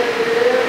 Yeah.